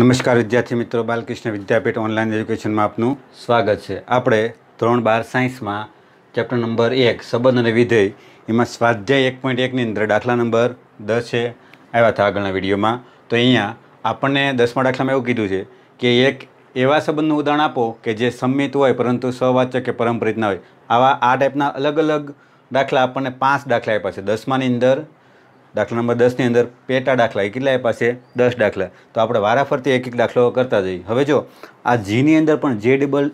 નમસ્કાર વિદ્યાર્થી મિત્રો, બાલકૃષ્ણ વિદ્યાપીઠ ઓનલાઈન એજ્યુકેશનમાં આપનું સ્વાગત છે. આપણે ધોરણ બાર સાયન્સમાં ચેપ્ટર નંબર એક, સંબંધ અને વિધેય, એમાં સ્વાધ્યાય એક પોઈન્ટ એકની અંદર દાખલા નંબર દસ છે, આવ્યા હતા આગળના વિડીયોમાં. તો અહીંયા આપણને દસમા દાખલામાં એવું કીધું છે કે એક એવા સંબંધનું ઉદાહરણ આપો કે જે સંમિત હોય પરંતુ સવાચક કે પરંપરિત ના હોય. આવા આ ટાઈપના અલગ અલગ દાખલા આપણને પાંચ દાખલા આપ્યા છે. દસમાની અંદર દાખલા નંબર દસની અંદર પેટા દાખલા, એ કેટલા આપ્યા છે? દસ દાખલા. તો આપણે વારાફરતી એક એક દાખલો કરતા જઈએ. હવે જો, આ જીની અંદર પણ જે ડબલ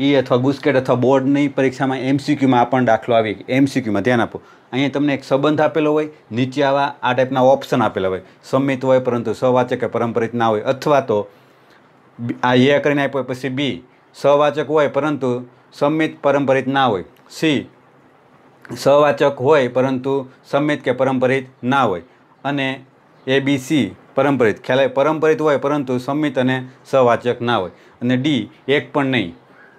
ઈ અથવા ગુસ્કેટ અથવા બોર્ડની પરીક્ષામાં એમસીક્યુમાં પણ દાખલો આવી એમસીક્યુમાં ધ્યાન આપો. અહીંયા તમને એક સંબંધ આપેલો હોય, નીચે આવા આ ટાઈપના ઓપ્શન આપેલા હોય. સંમિત હોય, પરંતુ સવાચક પરંપરિત ના હોય. અથવા તો આ એ કરીને આપ્યો પછી બી સવાચક હોય, પરંતુ સંમિત પરંપરિત ના હોય. સી સવાચક હોય, પરંતુ સંમિત કે પરંપરિત ના હોય. અને એ બી સી પરંપરિત. ખ્યાલ પરંપરિત હોય, પરંતુ સંમિત અને સવાચક ના હોય. અને ડી એક પણ નહીં.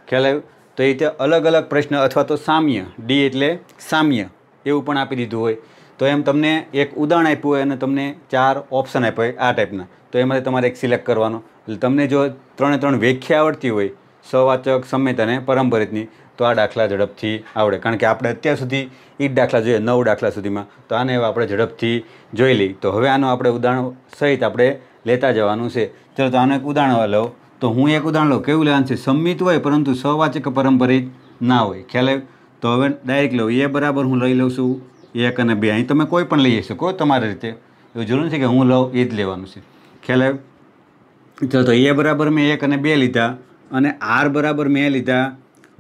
ખ્યાલ તો એ રીતે અલગ અલગ પ્રશ્ન અથવા તો સામ્ય. ડી એટલે સામ્ય. એવું પણ આપી દીધું હોય. તો એમ તમને એક ઉદાહરણ આપ્યું હોય અને તમને ચાર ઓપ્શન આપ્યા હોય આ ટાઈપના તો એમાંથી તમારે એક સિલેક્ટ કરવાનો. એટલે તમને જો ત્રણે ત્રણ વ્યાખ્યા આવડતી હોય, સવાચક, સંમિત અને પરંપરિતની તો આ દાખલા ઝડપથી આવડે. કારણ કે આપણે અત્યાર સુધી એ જ દાખલા જોઈએ, નવ દાખલા સુધીમાં. તો આને આપણે ઝડપથી જોઈ લઈ તો હવે આનું આપણે ઉદાહરણ સહિત આપણે લેતા જવાનું છે. ચલો, તો આનું એક ઉદાહરણ લઉં. તો હું એક ઉદાહરણ લઉં. કેવું લેવાનું છે? સંમિત હોય, પરંતુ સવાચક પરંપરિત ના હોય. ખ્યાલ? તો હવે ડાયરેક્ટ લઉં. એ બરાબર હું લઈ લઉં છું. એક અને બે. અહીં તમે કોઈ પણ લઈ શકો તમારી રીતે. એવું જરૂર નથી કે હું લઉં, એ જ લેવાનું છે. ખ્યાલ આવ્યો? ચલો, તો એ બરાબર મેં એક અને બે લીધા અને આર બરાબર મેં લીધા.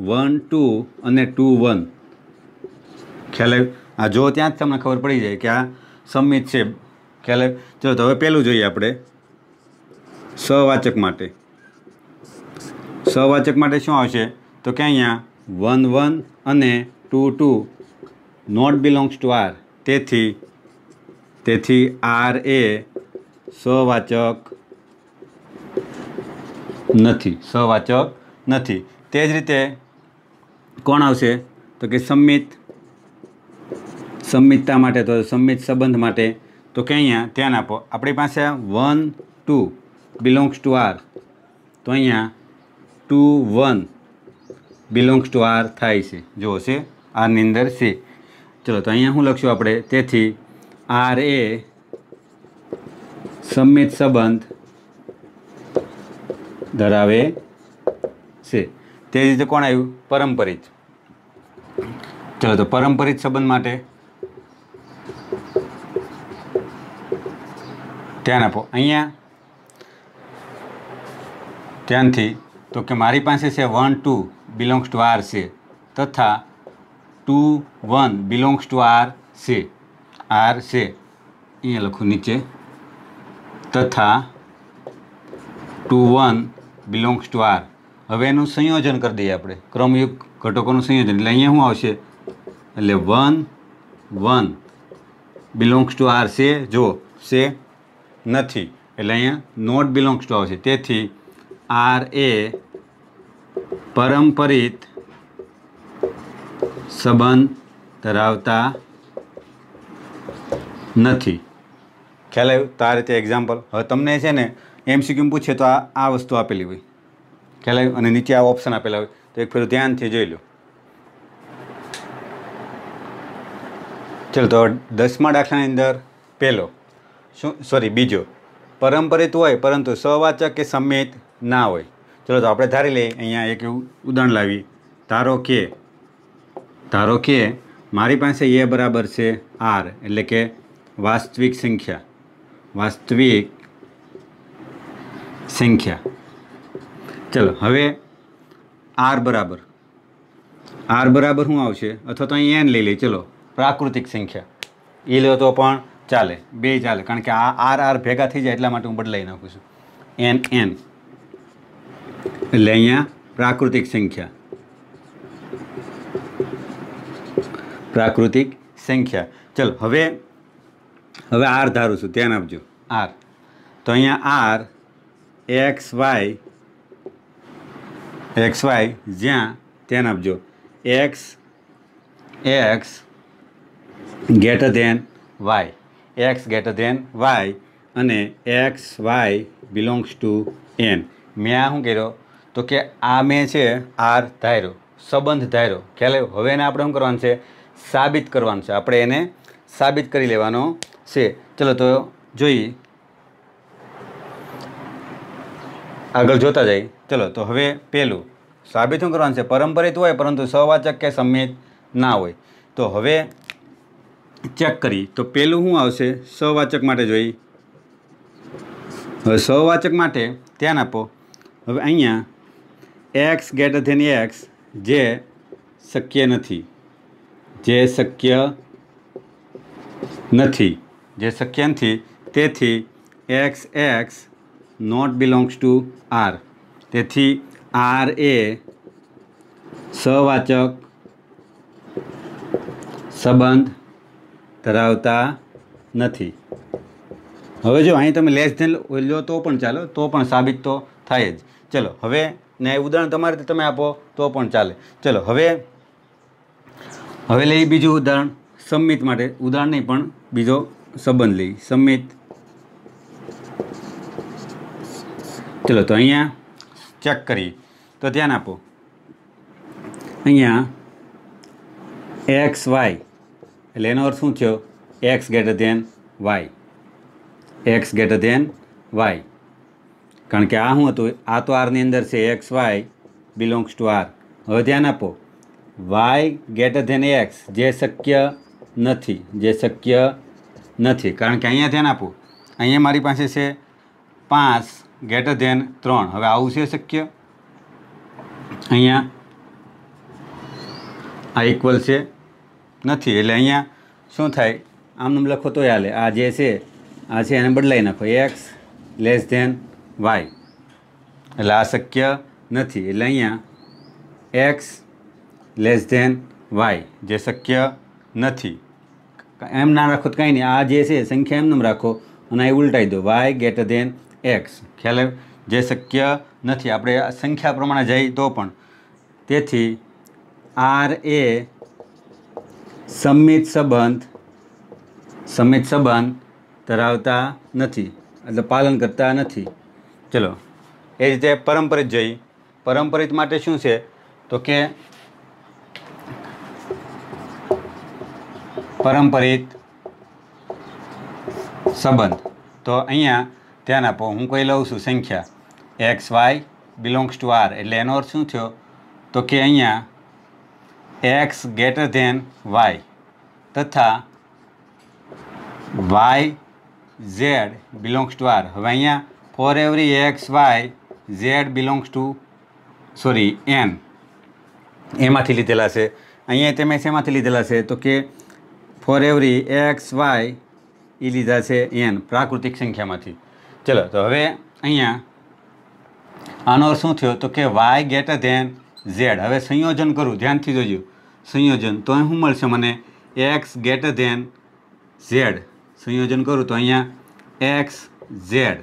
વન, ટુ અને ટુ, વન. ખ્યાલ આ જો ત્યાં જ તમને ખબર પડી જાય કે આ સંમિત છે. ખ્યાલ? ચલો, તો હવે પહેલું જોઈએ આપણે. સવાચક માટે. સવાચક માટે શું આવશે? તો કે અહીંયા વન વન અને two two. Not belongs to R તેથી તેથી આર એ સવાચક નથી. સવાચક નથી. તે જ રીતે કોણ આવશે? તો કે સંમિત. સંમિતતા માટે તો સંમિત સંબંધ માટે. તો કે અહીંયા ધ્યાન આપો. આપણી પાસે one, two belongs to R. તો અહીંયા two, one belongs to R થાય છે. જો છે? આરની અંદર છે. ચલો, તો અહીંયા શું લખશું આપણે? તેથી આર એ સંમિત સંબંધ ધરાવે છે. તે રીતે કોણ આવ્યું? પરંપરિત ચલો તો પરંપરિત સંબંધ માટે ધ્યાન આપો. અહીંયા ધ્યાનથી તો કે મારી પાસે છે one two belongs to R છે તથા two one belongs to R છે આર છે અહીંયા લખું નીચે. તથા two one belongs to R હવે એનું સંયોજન કરી દઈએ આપણે. ક્રમયુક્ત ઘટકોનું સંયોજન. એટલે અહીંયા શું આવશે? એટલે one one. Belongs to R છે જો છે નથી. એટલે અહીંયા નોટ બિલોંગ્સ ટુ આવશે. તેથી આર એ પરંપરિત સંબંધ ધરાવતા નથી. ખ્યાલ આવ્યો? તો આ રીતે એક્ઝામ્પલ હવે તમને છે ને એમસીક્યુમ પૂછે તો આ આ વસ્તુ આપેલી હોય. ખ્યાલ આવ્યો? અને નીચે આ ઓપ્શન આપેલા હોય. તો એક ફેરું ધ્યાનથી જોઈ લો. ચલો, તો દસમા દાખલાની અંદર પહેલો, શું સોરી બીજો. પરંપરિત હોય, પરંતુ સવાચક કે સંમિત ના હોય. ચલો, તો આપણે ધારી લઈએ, અહીંયા એક ઉદાહરણ લાવી. ધારો કે ધારો કે મારી પાસે એ બરાબર છે આર, એટલે કે વાસ્તવિક સંખ્યા. વાસ્તવિક સંખ્યા. ચલો, હવે આર બરાબર. આર બરાબર શું આવશે? અથવા તો અહીં એન લઈ લઈએ, ચલો. પ્રાકૃતિક સંખ્યા. એ લો તો પણ ચાલે, બે ચાલે, કારણ કે આ આર આર ભેગા થઈ જાય એટલા માટે હું બદલાઈ નાખું છું. N N. એટલે અહીંયા પ્રાકૃતિક સંખ્યા. પ્રાકૃતિક સંખ્યા. ચલો, હવે હવે આર ધારું છું, ધ્યાન આપજો. આર. તો અહીંયા R, x, y x, y, જ્યાં, ધ્યાન આપજો. X x greater than y x greater than y અને x y belongs to N મેં આ શું કર્યો? તો કે આ મેં છે આર ધાર્યો, સંબંધ ધાર્યો. ખ્યાલ હવે એને આપણે શું કરવાનું છે? સાબિત કરવાનું છે. આપણે એને સાબિત કરી લેવાનો છે. ચલો તો જોઈએ. આગળ જોતા જઈએ. ચલો તો હવે પહેલું સાબિત શું કરવાનું છે? પરંપરિત હોય, પરંતુ સવાચક કે સંમિત ના હોય. તો હવે ચેક કરી. તો પહેલું શું આવશે? સવાચક માટે જોઈ. હવે સવાચક માટે ધ્યાન આપો. હવે અહીંયા એક્સ ગ્રેટર ધેન એક્સ જે શક્ય નથી. જે શક્ય નથી. જે શક્ય નથી. તેથી x x not belongs to R તેથી આર એ સવાચક સંબંધ ધરાવતા નથી. હવે જો અહીં તમે લેસ ધેન લો તો પણ ચાલો, તો પણ સાબિત તો થાય જ. ચલો, હવે ને ઉદાહરણ તમારે તમે આપો, તો પણ ચાલે. ચલો, હવે હવે લઈ બીજું ઉદાહરણ, સંમિત માટે. ઉદાહરણ નહીં, પણ બીજો સંબંધ લઈ સંમિત. ચલો, તો અહીંયા ચેક કરી તો ધ્યાન આપો. અહીંયા એક્સ વાય એટલે એનો અર્થ શું થયો? X greater than y x greater than y કારણ કે આ શું હતું? આ તો આરની અંદર છે. X y belongs to R હવે ધ્યાન આપો. વાય ગ્રેટર ધેન એક્સ જે શક્ય નથી. જે શક્ય નથી. કારણ કે અહીંયા ધ્યાન આપો. અહીંયા મારી પાસે છે પાંચ ગ્રેટર ધેન ત્રણ. હવે આવું છે શક્ય? અહીંયા આ ઇક્વલ છે. નથી. એટલે અહીંયા શું થાય? આમનું લખો તોય હાલે. આ જે છે, આ છે એને બદલાઈ નાખો. X less than Y. એટલે આ શક્ય નથી. એટલે અહીંયા એક્સ લેસ ધેન વાય, જે શક્ય નથી. એમ ના રાખો તો કંઈ નહીં. આ જે છે, સંખ્યા એમનેમ રાખો અને એ ઉલટાઈ દો. Y greater than x. ખ્યાલ જે શક્ય નથી. આપણે સંખ્યા પ્રમાણે જઈએ તો પણ. તેથી આર એ સંમિત સંબંધ સંમિત સંબંધ ધરાવતા નથી, એટલે પાલન કરતા નથી. ચલો, એ રીતે પરંપરિત જઈ. પરંપરિત માટે શું છે? તો કે પરંપરિત સંબંધ. તો અહીંયા ધ્યાન આપો, હું કહી લઉં છું સંખ્યા. X y belongs to R, એટલે એનો અર્થ શું થયો? તો કે અહીંયા એક્સ ગ્રેટર ધેન વાય તથા y z belongs to R હવે અહીંયા for every x y z belongs to sorry N એમાંથી લીધેલા છે અહીંયા તમે શેમાંથી લીધેલા છે તો કે ફોર એવરી એક્સ વાય એ લીધા છે એન પ્રાકૃતિક સંખ્યામાંથી ચલો તો હવે અહીંયા આનો અર્થ શું થયો તો કે વાય ગેટર ધેન ઝેડ હવે સંયોજન કરું ધ્યાનથી જોજો સંયોજન. તો અહીં શું મળશે મને એક્સ ગેટર ધેન ઝેડ. સંયોજન કરું તો અહીંયા એક્સ ઝેડ.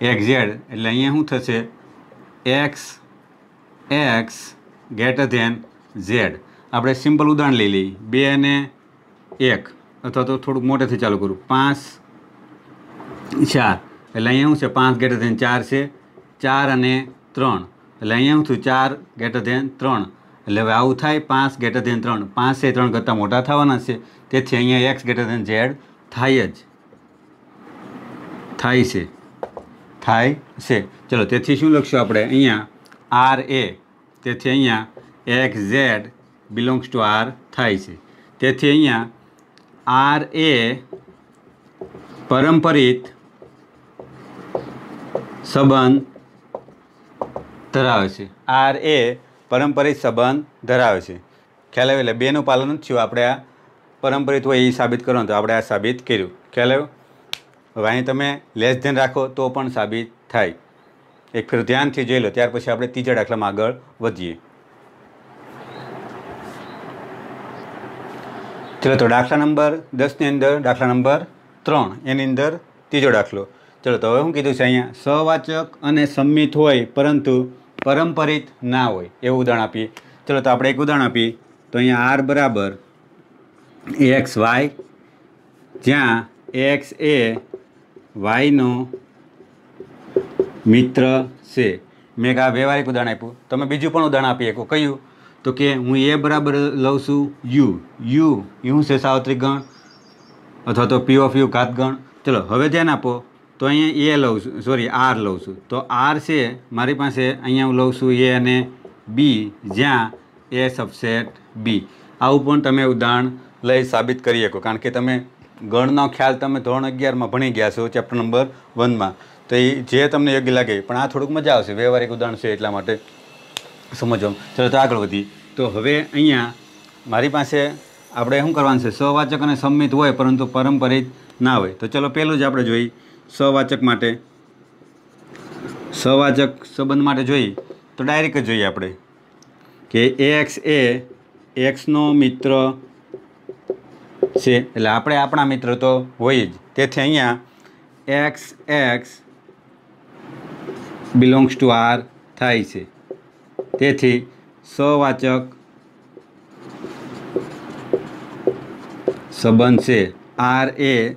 એક્સ ઝેડ એટલે અહીંયા શું થશે? X x greater than z. આપણે સિમ્પલ ઉદાહરણ લઈ લઈએ. બે અને એક. અથવા તો થોડુંક મોટેથી ચાલુ કરું. પાંચ ચાર. એટલે અહીંયા શું છે? પાંચ ગેટર ધેન ચાર છે. ચાર અને ત્રણ. એટલે અહીંયા શું થયું? ચાર ગેટર ધેન ત્રણ. એટલે હવે આવું થાય પાંચ ગેટર ધેન ત્રણ. પાંચ છે ત્રણ કરતાં મોટા થવાના છે. તેથી અહીંયા એક્સ ગેટર ધેન ઝેડ થાય જ. થાય છે. થાય છે. ચલો, તેથી શું લખશું આપણે? અહીંયા આર એ. તેથી અહીંયા x z belongs to R થાય છે. તેથી અહીંયા આર એ પરંપરિત સંબંધ ધરાવે છે. આર એ પરંપરિત સંબંધ ધરાવે છે. ખ્યાલ આવ્યો એટલે બેનું પાલન જ થયું. આપણે આ પરંપરિત હોય એ સાબિત કરવાનું. તો આપણે આ સાબિત કર્યું. ખ્યાલ આવ્યો? હવે અહીં તમે લેસ ધ્યાન રાખો તો પણ સાબિત થાય. એક ફેર ધ્યાનથી જોઈ લો. ત્યાર પછી આપણે ત્રીજા દાખલામાં આગળ વધીએ. ચલો તો દાખલા નંબર દસની અંદર દાખલા નંબર ત્રણ. એની અંદર ત્રીજો દાખલો. ચલો તો હવે શું કીધું છે અહીંયા, સવાચક અને સંમિત હોય, પરંતુ પરંપરિત ના હોય. એવું ઉદાહરણ આપીએ. ચલો તો આપણે એક ઉદાહરણ આપીએ. તો અહીંયા આર બરાબર એક્સ વાય. જ્યાં એક્સ એ વાયનો મિત્ર છે. મેં એક વ્યવહારિક ઉદાહરણ આપ્યું. તમે બીજું પણ ઉદાહરણ આપી શકો. કયું? તો કે હું એ બરાબર લઉં છું યુ. યુ યુ છે? સાવત્રિક ગણ અથવા તો પી ઓફ યુ ઘાતગણ ચલો, હવે ધ્યાન આપો. તો અહીંયા એ લઉં છું સોરી આર લઉં છું. તો આર છે, મારી પાસે અહીંયા હું લઉં છું એ અને બી જ્યાં એ સબસેટ બી આવું પણ તમે ઉદાહરણ લઈ સાબિત કરી શકો, કારણ કે તમે ગણનો ખ્યાલ તમે ધોરણ અગિયારમાં ભણી ગયા છો ચેપ્ટર નંબર વનમાં તો એ જે તમને યોગ્ય લાગે, પણ આ થોડુંક મજા આવશે, વ્યવહારિક ઉદાહરણ છે એટલા માટે સમજો. ચલો, તો આગળ વધી. તો હવે અહીંયા મારી પાસે આપણે શું કરવાનું છે? સવાચક અને સંમિત હોય, પરંતુ પરંપરિત ના હોય. તો ચલો, પહેલું જ આપણે જોઈ સવાચક માટે. સવાચક સંબંધ માટે જોઈ તો ડાયરેક્ટ જ જોઈએ આપણે કે એક્સ એ એક્સનો મિત્ર છે. એટલે આપણે આપણા મિત્ર તો હોય જ. તેથી અહીંયા x x belongs to R થાય છે. તેથી સવાચક સંબંધ છે. આર એ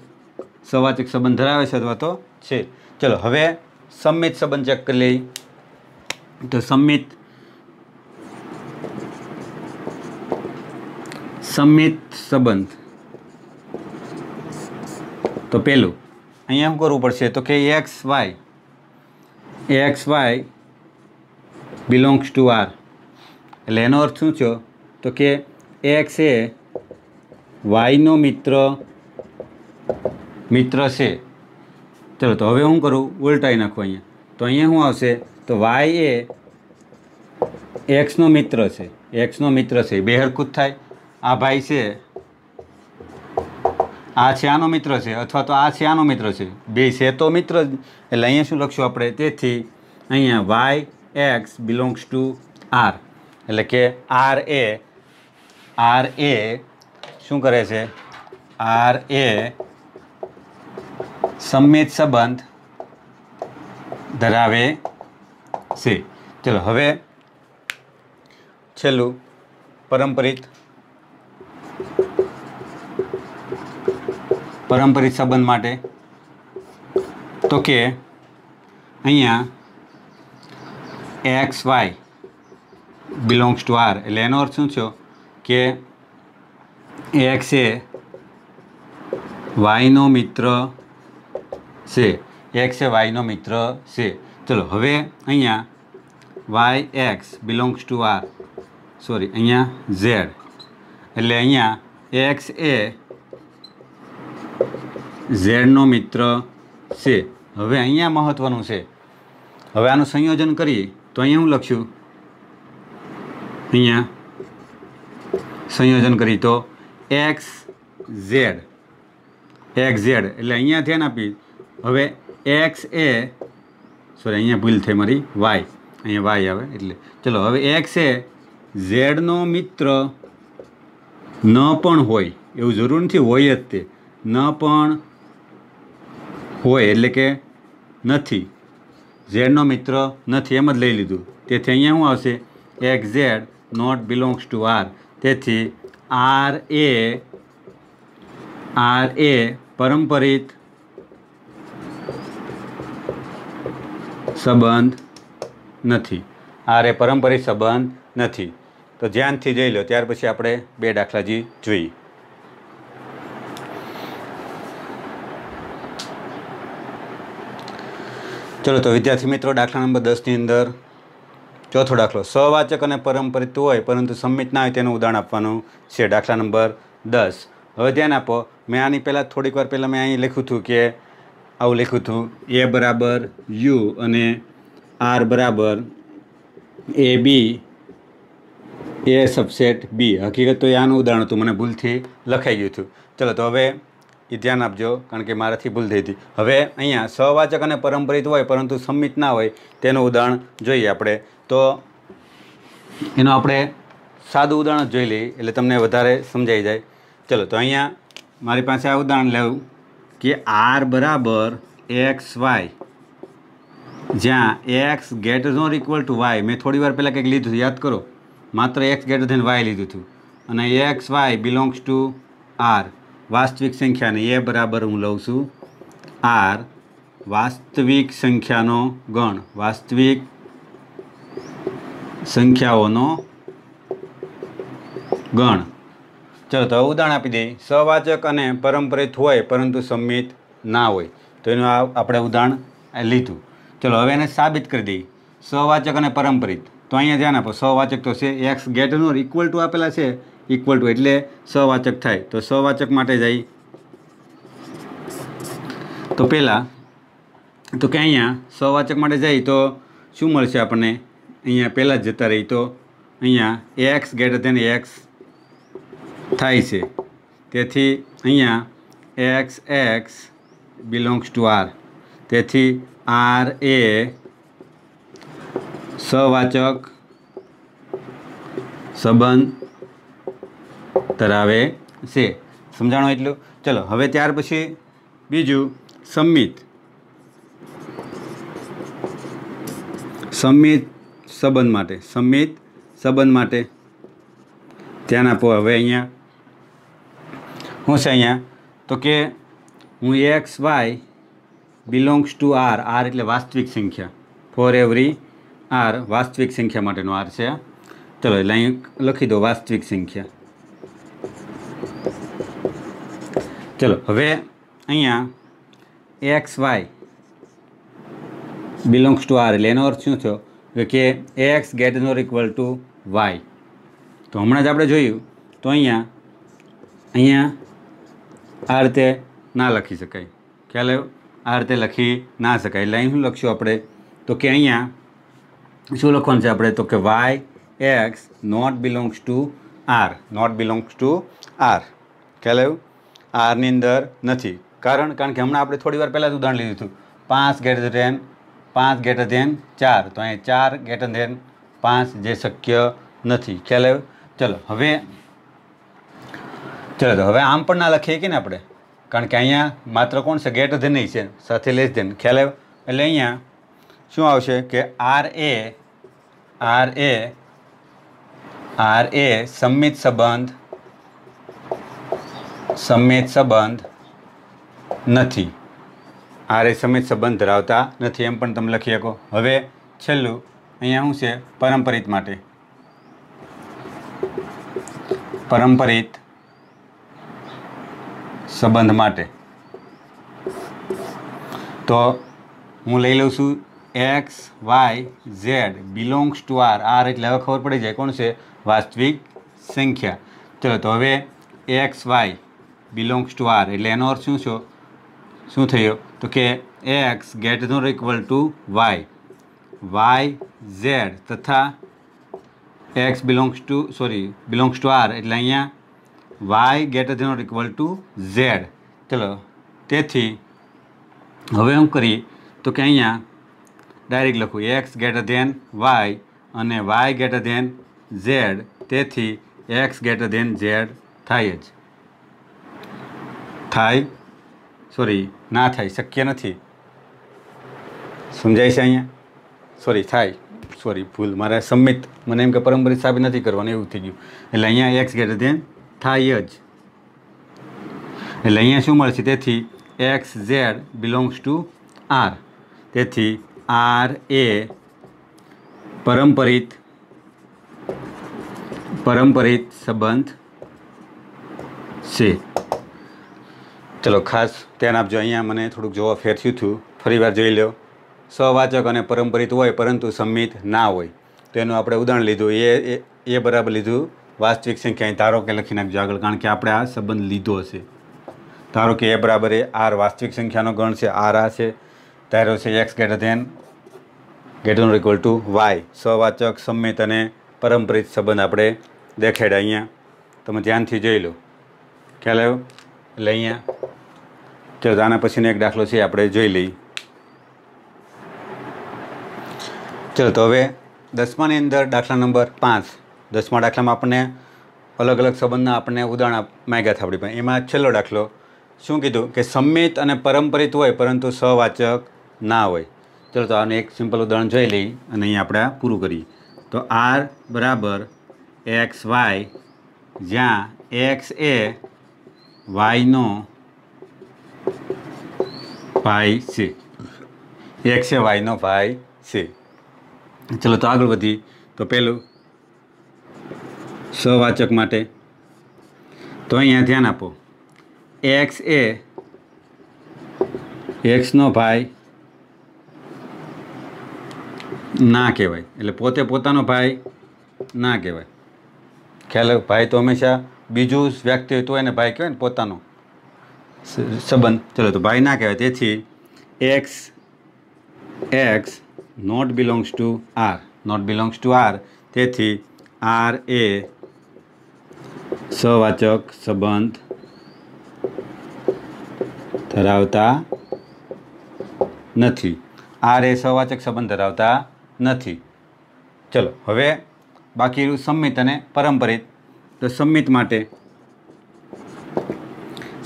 સવાચક સંબંધ ધરાવે છે અથવા તો છે. ચલો, હવે સંમિત સંબંધ ચેક કરી લઈએ. તો સંમિત સંમિત સંબંધ. તો પેલું, અહીંયા એમ કરવું પડશે તો કે x y x y belongs to R. એટલે એનો અર્થ શું છે તો કે એક્સ એ વાયનો મિત્ર મિત્ર છે. ચલો, તો હવે શું કરું? ઉલટાઈ નાખું અહીંયા. તો અહીંયા શું આવશે. તો વાય એ એક્સનો મિત્ર છે. એક્સનો મિત્ર છે. બે હરખું થાય. આ ભાઈ છે. આ આનો મિત્ર છે. અથવા તો આ છે મિત્ર છે. બે છે તો મિત્ર એટલે અહીંયા શું લખશું આપણે? તેથી અહીંયા y x belongs to R એટલે કે આર એ આર એ શું કરે છે? આર એ સંમિત સંબંધ ધરાવે છે. ચલો, હવે છેલ્લું પરંપરિત પરંપરિત સંબંધ માટે. તો કે અહીંયા x, y belongs to R. એટલે એનો અર્થ શું થયો? કે એક્સ એ વાયનો મિત્ર છે. એક્સ એ વાયનો મિત્ર છે. ચલો, હવે અહીંયા y x belongs to R sorry અહીંયા ઝેડ એટલે અહીંયા એક્સ એ ઝેડનો મિત્ર છે. હવે અહીંયા મહત્ત્વનું છે. હવે આનું સંયોજન કરીએ, તો અહીંયા હું લખ્યું અહીંયા સંયોજન કરી તો એક્સ ઝેડ એક્સ ઝેડ એટલે અહીંયા ધ્યાન આપી હવે એક્સ એ સોરી અહીંયા ભૂલ થઈ મારી વાય અહીંયા વાય આવે, એટલે. ચલો, હવે એક્સ એ ઝેડનો મિત્ર ન પણ હોય. એવું જરૂર નથી, હોય જ તે. ન પણ હોય, એટલે કે નથી. ઝેડનો મિત્ર નથી, એમ જ લઈ લીધું. તેથી અહીંયા શું આવશે? X z not belongs to R તેથી આર એ આર એ પરંપરિત સંબંધ નથી. આ રે પરંપરિત સંબંધ નથી. તો ધ્યાનથી જઈ લો, ત્યાર પછી આપણે બે દાખલાજી જોઈએ. ચલો, તો વિદ્યાર્થી મિત્રો, દાખલા નંબર દસની અંદર ચોથો દાખલો. સવાચક અને પરંપરિત હોય, પરંતુ સંમિત ના હોય તેનું ઉદાહરણ આપવાનું છે. દાખલા નંબર દસ. હવે ધ્યાન આપો, મેં આની પહેલાં થોડીક વાર પહેલાં મેં અહીં લખ્યું હતું કે આવું લખ્યું હતું, એ બરાબર યુ અને આર બરાબર એ બી, એ સબસેટ બી. હકીકત તો એ આનું ઉદાહરણ હતું, મને ભૂલથી લખાઈ ગયું હતું. ચલો, તો હવે એ ધ્યાન આપજો, કારણ કે મારાથી ભૂલ થઈ હતી. હવે અહીંયા સહવાચક અને પરંપરિત હોય, પરંતુ સંમિત ના હોય, તેનું ઉદાહરણ જોઈએ આપણે. તો એનું આપણે સાદું ઉદાહરણ જોઈ લઈએ, એટલે તમને વધારે સમજાઈ જાય. ચલો, તો અહીંયા મારી પાસે આ ઉદાહરણ લેવું કે આર બરાબર એક્સ વાય. જ્યાં x greater not equal to y મેં થોડી વાર પહેલાં કંઈક લીધું હતું, યાદ કરો. માત્ર એક્સ ગેટર ધેન વાય લીધું હતું. અને x y belongs to R વાસ્તવિક સંખ્યાને. એ બરાબર હું લઉં છું આર વાસ્તવિક સંખ્યાનો ગણ. વાસ્તવિક સંખ્યાઓનો ગણ. ચલો, તો ઉદાહરણ આપી દઈએ. સવાચક અને પરંપરિત હોય, પરંતુ સંમિત ના હોય. તો એનું આ આપણે ઉદાહરણ લીધું. ચલો, હવે એને સાબિત કરી દઈએ. સવાચક અને પરંપરિત તો અહીંયા ધ્યાન આપો, સવાચક તો છે એક્સ ગેટનોર ઇક્વલ ટુ આપેલા છે ઇક્વલ ટુ એટલે સવાચક થાય. તો સવાચક માટે જાય. તો પહેલાં, તો કે અહીંયા સવાચક માટે જાય તો શું મળશે આપણને? અહીંયા પહેલાં જ જતા રહી. તો અહીંયા એક્સ ગેટર ધેન એક્સ થાય છે. તેથી અહીંયા x x belongs to R તેથી આર એ સવાચક સંબંધ ધરાવે છે. સમજાણો એટલું? ચલો, હવે ત્યાર પછી બીજું સંમિત. સંમિત સંબંધ માટે, સંમિત સંબંધ માટે. ધ્યાન આપો હવે અહીંયા. શું છે અહીંયા? તો કે હું x y belongs to R R એટલે વાસ્તવિક સંખ્યા. ફોર એવરી આર વાસ્તવિક સંખ્યા માટેનો આર છે. ચલો, એટલે અહીં લખી દો વાસ્તવિક સંખ્યા. ચલો, હવે અહીંયા x y belongs to R એટલે એનો અર્થ શું થયો? કે x greater or equal to y તો હમણાં જ આપણે જોયું. તો અહીંયા અહીંયા આ રીતે ના લખી શકાય. ખ્યાલ આવ્યો? આ રીતે લખી ના શકાય. એટલે અહીં શું લખશું આપણે? તો કે અહીંયા શું લખવાનું છે આપણે? તો કે y x not belongs to R not belongs to R ખ્યાલ આવ્યું? આરની અંદર નથી. કારણ કારણ કે હમણાં આપણે થોડી વાર પહેલાં જ ઉદાહરણ લીધું હતું. પાંચ ગેટર ધેન પાંચ ગેટર ધેન ચાર. તો અહીંયા ચાર ગેટર ધેન પાંચ જે શક્ય નથી. ખ્યાલ આવ્યો? ચલો, હવે ચલો, તો હવે આમ પણ ના લખીએ કે ને આપણે? કારણ કે અહીંયા માત્ર કોણ છે? ગેટ ધેન છે. સાથે લેસ ધેન. ખ્યાલ આવ્યો? એટલે અહીંયા શું આવશે કે આર એ આર એ આર એ સંમિત સંબંધ સંમિત સંબંધ નથી. આર એ સંમિત સંબંધ ધરાવતા નથી એમ પણ તમે લખી શકો. હવે છેલ્લું અહીંયા શું છે? પરંપરિત માટે. પરંપરિત સંબંધ માટે. તો હું લઈ લઉં છું x y z belongs to R R એટલે હવે ખબર પડી જાય કોણ છે? વાસ્તવિક સંખ્યા. ચલો, તો હવે x y belongs to R એટલે એનો અર્થ શું છો? શું થયો? તો કે x greater or equal to y y z તથા x belongs to sorry belongs to R એટલે અહીંયા y greater than equal to z ચલો, તેથી હવે હું કરી, તો કે અહીંયા ડાયરેક્ટ લખું એક્સ ગેટર ધેન વાય અને વાય ગેટર ધેન ઝેડ તેથી એક્સ ગેટર ધેન ઝેડ થાય જ. થાય સોરી ના થાય, શક્ય નથી. સમજાય છે અહીંયા? સોરી થાય. સોરી ભૂલ, મારે સંમિત, મને એમ કે પરંપરિત સાબિત નથી કરવાનું, એવું થઈ ગયું. એટલે અહીંયા એક્સ ગેટર ધેન થાય જ. એટલે અહીંયા શું મળશે? તેથી x z belongs to R તેથી આર એ પરંપરિત પરંપરિત સંબંધ છે. ચલો, ખાસ ધ્યાન આપજો. અહીંયા મને થોડુંક જોવા ફેર થયું હતું. ફરીવાર જોઈ લો સવાચક અને પરંપરિત હોય, પરંતુ સંમિત ના હોય. તેનું આપણે ઉદાહરણ લીધું. એ- એ બરાબર લીધું. વાસ્તવિક સંખ્યા અહીં ધારો કે લખી નાખજો આગળ, કારણ કે આપણે આ સંબંધ લીધો હશે. ધારો કે એ બરાબર એ આર વાસ્તવિક સંખ્યાનો ગણ છે, આર આ છે, ધારો છે x greater than greater equal to y. સવાચક સંમિત અને પરંપરિત સંબંધ આપણે દેખાડ્યા અહીંયા. તમે ધ્યાનથી જોઈ લો. ખ્યાલ આવ્યો? એટલે અહીંયા. ચલો આના પછીનો એક દાખલો છે, આપણે જોઈ લઈએ. ચલો, તો હવે દસમાની અંદર દાખલા નંબર પાંચ. દસમા દાખલામાં આપણને અલગ અલગ સંબંધના આપણને ઉદાહરણ માંગ્યા હતા આપણી પાસે. એમાં છેલ્લો દાખલો, શું કીધું? કે સંમિત અને પરંપરિત હોય, પરંતુ સવાચક ના હોય. ચલો તો આનું એક સિમ્પલ ઉદાહરણ જોઈ લઈ અને અહીં આપણે પૂરું કરીએ. તો આર બરાબર એક્સ વાય, જ્યાં એક્સ એ વાયનો ભાઈ છે. એક્સ એ વાયનો ભાઈ છે. ચલો તો આગળ વધી તો પહેલું સવાચક માટે. તો અહીંયા ધ્યાન આપો. એક્સ એ એક્સનો ભાઈ ના કહેવાય. એટલે પોતે પોતાનો ભાઈ ના કહેવાય. ખ્યાલ ભાઈ તો હંમેશા બીજું વ્યક્તિ હોય તો એને ભાઈ કહેવાય ને પોતાનો સંબંધ. ચલો, તો ભાઈ ના કહેવાય. તેથી x x not belongs to R not belongs to R તેથી આર એ સવાચક સંબંધ ધરાવતા નથી. આર એ સવાચક સંબંધ ધરાવતા નથી. ચલો, હવે બાકી રહ્યું સંમિત અને પરંપરિત તો સંમિત માટે,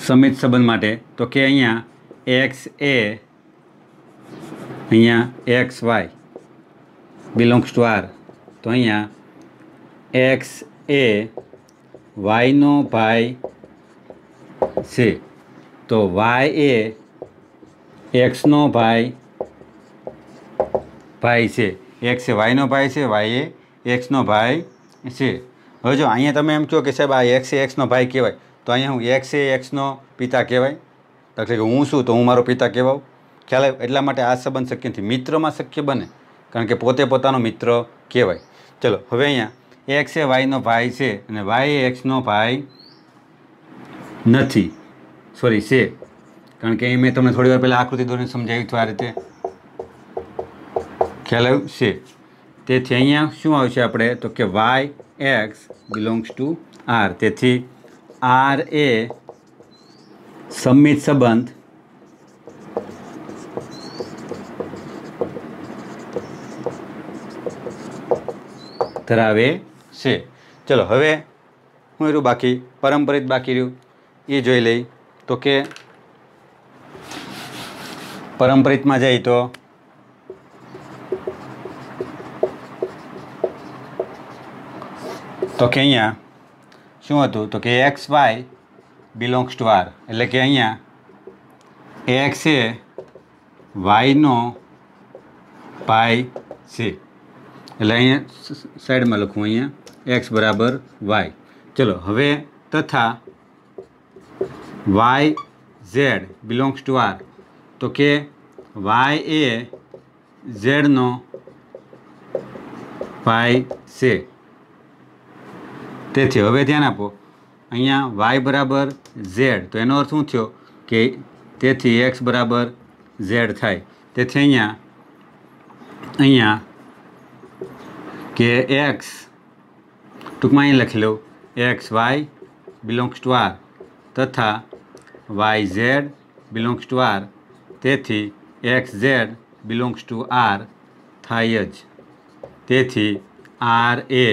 સંમિત સંબંધ માટે, તો કે અહીંયા એક્સ એ, અહીંયા x y belongs to R તો અહીંયા એક્સ એ વાયનો ભાઈ છે. તો વાય એ એક્સનો ભાઈ ભાઈ છે. એક્સ એ વાયનો ભાઈ છે, વાય એ એક્સનો ભાઈ છે. હવે જો અહીંયા તમે એમ કહો કે સાહેબ આ એક્સ એ એક્સનો ભાઈ કહેવાય, તો અહીંયા હું એક્સ એ એક્સનો પિતા કહેવાય. એટલે કે હું છું તો હું મારો પિતા કહેવાઉં. ખ્યાલ આવ્યો? એટલા માટે આ સંબંધ શક્ય નથી. મિત્રમાં શક્ય બને, કારણ કે પોતે પોતાનો મિત્ર કહેવાય. ચલો, હવે અહીંયા એક્સ એ વાયનો ભાઈ છે અને વાય એ એક્સનો ભાઈ નથી. સોરી છે. કારણ કે મેં તમને થોડી વાર પહેલાં આકૃતિ દોરીને સમજાવ્યું હતું આ રીતે. ખ્યાલ આવ્યું? છે. તેથી અહીંયા શું આવશે આપણે? તો કે y x belongs to R તેથી આર એ સંમિત સંબંધ ધરાવે છે. ચલો, હવે હું રહ્યું બાકી, પરંપરિત બાકી રહ્યું. એ જોઈ લઈ. તો કે પરંપરિતમાં જઈ તો? તો કે અહીંયા, શું હતું? તો કે x y belongs to R. એટલે કે અહીંયા, એક્સ એ વાયનો પાય છે. એટલે અહીંયા સાઈડમાં લખું અહીંયા. એક્સ બરાબર વાય. ચલો, હવે તથા y z belongs to R. તો કે વાય એ ઝેડનો પાય છે. તેથી હવે ધ્યાન આપો, અહીંયા વાય બરાબર ઝેડ, તો એનો અર્થ શું થયો? કે તેથી એક્સ બરાબર ઝેડ થાય. તેથી અહીંયા અહીંયા કે એક્સ ટૂંકમાં અહીં લખી લઉં. X y belongs to R તથા y z belongs to R તેથી x z belongs to R થાય જ. તેથી આર એ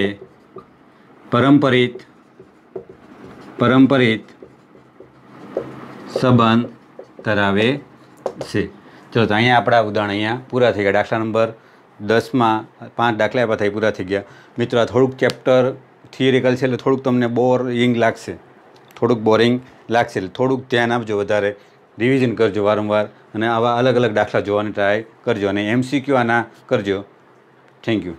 પરંપરિત પરંપરિત સંબંધ ધરાવે છે. ચલો તો અહીંયા આપણા ઉદાહરણ અહીંયા પૂરા થઈ ગયા. દાખલા નંબર દસમાં પાંચ દાખલા આપ્યા થઈ પૂરા થઈ ગયા. મિત્રો, આ થોડુંક ચેપ્ટર થિયરિકલ છે એટલે થોડુંક તમને બોરિંગ લાગશે. થોડુંક બોરિંગ લાગશે એટલે થોડુંક ધ્યાન આપજો વધારે. રિવિઝન કરજો વારંવાર અને આવા અલગ અલગ દાખલા જોવાની ટ્રાય કરજો અને એમસીક્યુ આના કરજો. Thank you